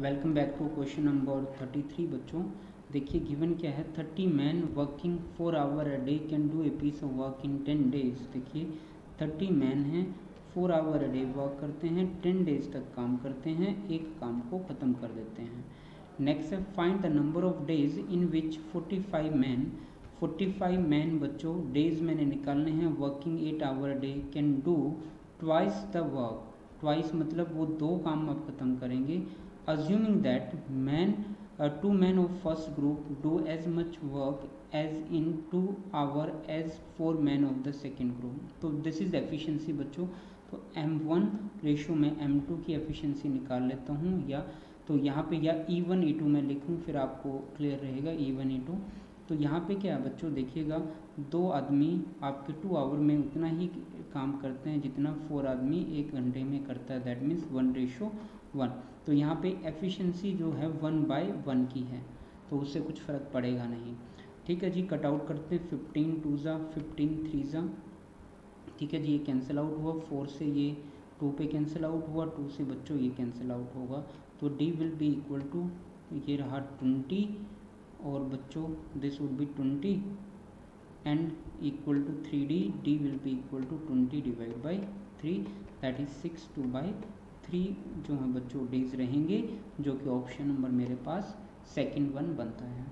Welcome back to question number thirty three बच्चों। देखिए given क्या है? Thirty man working four hour a day can do a piece of work in ten days देखिए thirty man हैं four hour a day work करते हैं ten days तक काम करते हैं, एक काम को ख़त्म कर देते हैं। नेक्स्ट है find the number of days in which forty five man forty five man बच्चों डेज़ मैंने निकालने हैं working eight hour a day can do twice the work twice मतलब वो दो काम आप ख़त्म करेंगे assuming that men uh, two men of first group do as much work as in two hour as four men of the second group तो this is efficiency बच्चों तो m1 रेशो में m2 की एफिशिएंसी निकाल लेता हूँ या तो यहाँ पे या e1 e2 में लिखूँ फिर आपको क्लियर रहेगा e1 e2 तो यहाँ पे क्या है, बच्चों देखिएगा, दो आदमी आपके टू आवर में उतना ही काम करते हैं जितना फोर आदमी एक घंटे में करता है। That means one ratio one तो यहाँ पे एफिशिएंसी जो है वन बाय वन की है तो उससे कुछ फ़र्क पड़ेगा नहीं। ठीक है जी कट आउट करते हैं फिफ्टीन टू ज़ा फिफ्टीन थ्री ज़ा। ठीक है जी, ये कैंसिल आउट हुआ फोर से ये टू पे कैंसिल आउट हुआ टू से बच्चों ये कैंसिल आउट होगा। तो D will be equal to ये रहा ट्वेंटी और बच्चों this would be twenty and equal to three D D will be equal to twenty divide by three that is six two by three जो है बच्चों days रहेंगे, जो कि ऑप्शन नंबर मेरे पास सेकेंड वन बनता है।